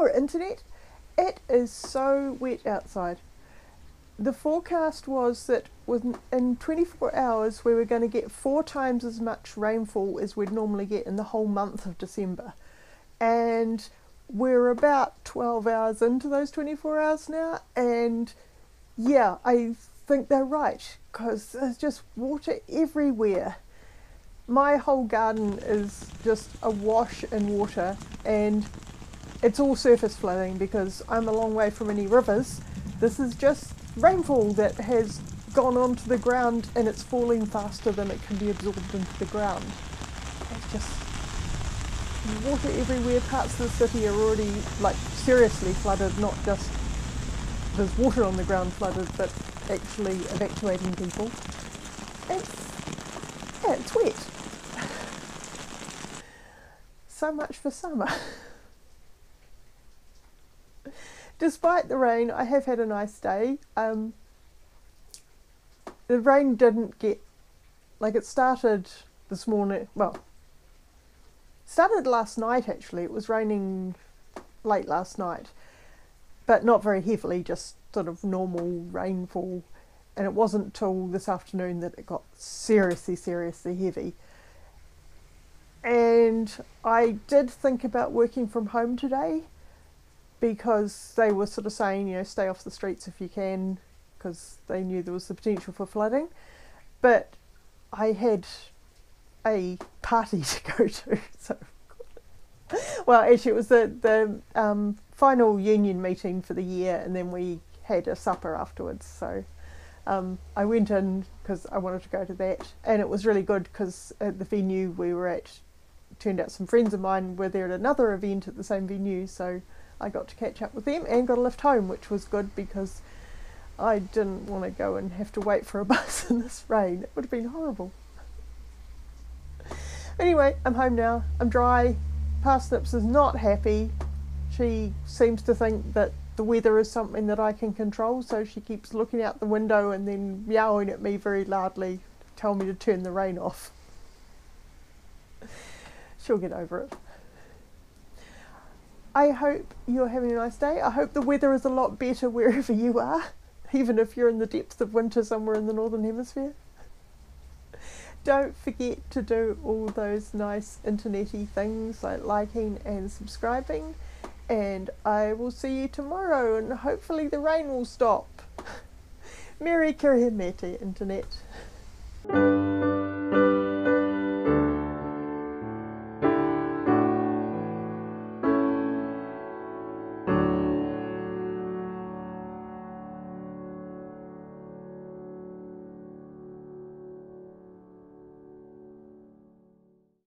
Ora, internet. It is so wet outside. The forecast was that within 24 hours we were going to get four times as much rainfall as we'd normally get in the whole month of December. And we're about 12 hours into those 24 hours now, and yeah, I think they're right because there's just water everywhere. My whole garden is just awash in water, and it's all surface flooding because I'm a long way from any rivers. This is just rainfall that has gone onto the ground and it's falling faster than it can be absorbed into the ground. It's just water everywhere. Parts of the city are already like seriously flooded, not just there's water on the ground flooded, but actually evacuating people. It's yeah, it's wet. so much for summer. Despite the rain, I have had a nice day. Um, the rain didn't get like it started this morning. Well, started last night actually. It was raining late last night, but not very heavily, just sort of normal rainfall. And it wasn't till this afternoon that it got seriously, seriously heavy. And I did think about working from home today because they were sort of saying, you know, stay off the streets if you can, because they knew there was the potential for flooding. But I had a party to go to, so well, actually, it was the the um, final union meeting for the year, and then we had a supper afterwards. So um, I went in because I wanted to go to that, and it was really good because at the venue we were at, turned out some friends of mine were there at another event at the same venue, so I got to catch up with them and got a lift home, which was good because I didn't want to go and have to wait for a bus in this rain. It would have been horrible. Anyway, I'm home now. I'm dry. Parsnips is not happy. She seems to think that the weather is something that I can control, so she keeps looking out the window and then meowing at me very loudly to tell me to turn the rain off. She'll get over it. I hope you're having a nice day. I hope the weather is a lot better wherever you are, even if you're in the depths of winter somewhere in the Northern Hemisphere. Don't forget to do all those nice internety things like liking and subscribing. And I will see you tomorrow, and hopefully the rain will stop. Merry Kirihimete, Internet.